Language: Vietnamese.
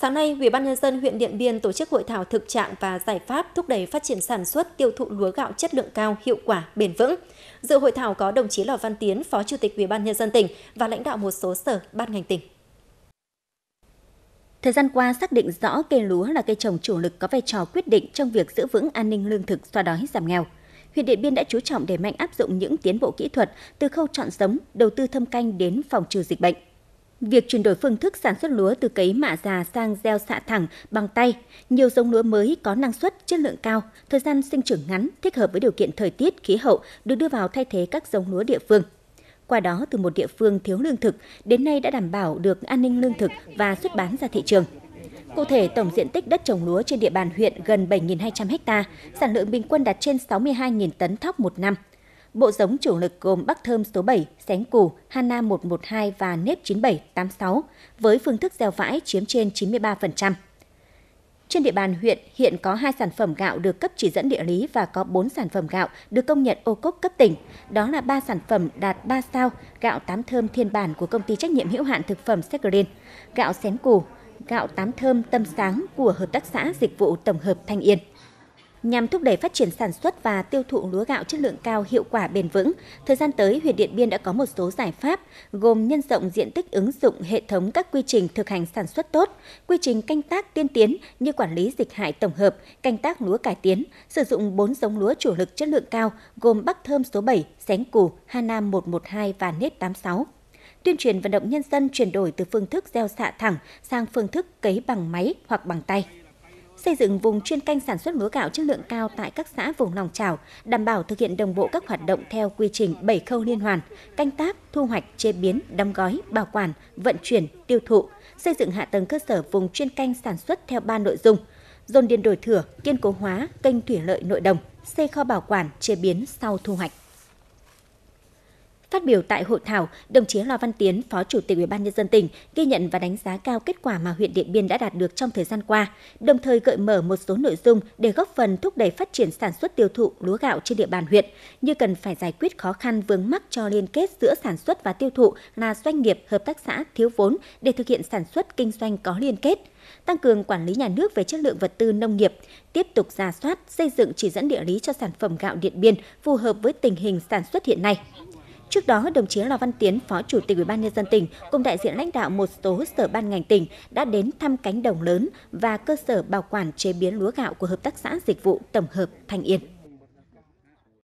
Sáng nay, Ủy ban nhân dân huyện Điện Biên tổ chức hội thảo thực trạng và giải pháp thúc đẩy phát triển sản xuất tiêu thụ lúa gạo chất lượng cao, hiệu quả, bền vững. Dự hội thảo có đồng chí Lò Văn Tiến, Phó Chủ tịch Ủy ban nhân dân tỉnh và lãnh đạo một số sở ban ngành tỉnh. Thời gian qua, xác định rõ cây lúa là cây trồng chủ lực có vai trò quyết định trong việc giữ vững an ninh lương thực, xóa đói giảm nghèo. Huyện Điện Biên đã chú trọng đẩy mạnh áp dụng những tiến bộ kỹ thuật từ khâu chọn giống, đầu tư thâm canh đến phòng trừ dịch bệnh. Việc chuyển đổi phương thức sản xuất lúa từ cấy mạ già sang gieo xạ thẳng bằng tay, nhiều giống lúa mới có năng suất, chất lượng cao, thời gian sinh trưởng ngắn, thích hợp với điều kiện thời tiết, khí hậu được đưa vào thay thế các giống lúa địa phương. Qua đó, từ một địa phương thiếu lương thực, đến nay đã đảm bảo được an ninh lương thực và xuất bán ra thị trường. Cụ thể, tổng diện tích đất trồng lúa trên địa bàn huyện gần 7.200 ha, sản lượng bình quân đạt trên 62.000 tấn thóc một năm – Bộ giống chủ lực gồm Bắc Thơm số 7, Sén Củ, Hana 112 và Nếp 9786 với phương thức gieo vãi chiếm trên 93%. Trên địa bàn huyện hiện có 2 sản phẩm gạo được cấp chỉ dẫn địa lý và có 4 sản phẩm gạo được công nhận ô cốp cấp tỉnh. Đó là 3 sản phẩm đạt 3 sao, gạo tám thơm thiên bản của công ty trách nhiệm hữu hạn thực phẩm secrin gạo xén củ, gạo tám thơm tâm sáng của Hợp tác xã Dịch vụ Tổng hợp Thanh Yên. Nhằm thúc đẩy phát triển sản xuất và tiêu thụ lúa gạo chất lượng cao, hiệu quả bền vững, thời gian tới huyện Điện Biên đã có một số giải pháp gồm nhân rộng diện tích ứng dụng hệ thống các quy trình thực hành sản xuất tốt, quy trình canh tác tiên tiến như quản lý dịch hại tổng hợp, canh tác lúa cải tiến, sử dụng 4 giống lúa chủ lực chất lượng cao gồm Bắc Thơm số 7, Sén Củ, Hà Nam 112 và Nếp 86 tuyên truyền vận động nhân dân chuyển đổi từ phương thức gieo xạ thẳng sang phương thức cấy bằng máy hoặc bằng tay xây dựng vùng chuyên canh sản xuất lúa gạo chất lượng cao tại các xã vùng lòng trào, đảm bảo thực hiện đồng bộ các hoạt động theo quy trình 7 khâu liên hoàn, canh tác, thu hoạch, chế biến, đóng gói, bảo quản, vận chuyển, tiêu thụ, xây dựng hạ tầng cơ sở vùng chuyên canh sản xuất theo ba nội dung: dồn điền đổi thửa, kiên cố hóa kênh thủy lợi nội đồng, xây kho bảo quản, chế biến sau thu hoạch. Phát biểu tại hội thảo, đồng chí Lò Văn Tiến, Phó Chủ tịch Ủy ban nhân dân tỉnh ghi nhận và đánh giá cao kết quả mà huyện Điện Biên đã đạt được trong thời gian qua, đồng thời gợi mở một số nội dung để góp phần thúc đẩy phát triển sản xuất tiêu thụ lúa gạo trên địa bàn huyện, như cần phải giải quyết khó khăn vướng mắc cho liên kết giữa sản xuất và tiêu thụ là doanh nghiệp, hợp tác xã thiếu vốn để thực hiện sản xuất kinh doanh có liên kết tăng cường quản lý nhà nước về chất lượng vật tư nông nghiệp, tiếp tục ra soát, xây dựng chỉ dẫn địa lý cho sản phẩm gạo Điện Biên phù hợp với tình hình sản xuất hiện nay. Trước đó, đồng chí Lò Văn Tiến, Phó Chủ tịch Ủy ban nhân dân tỉnh cùng đại diện lãnh đạo một số sở ban ngành tỉnh đã đến thăm cánh đồng lớn và cơ sở bảo quản chế biến lúa gạo của hợp tác xã dịch vụ tổng hợp Thành Yên.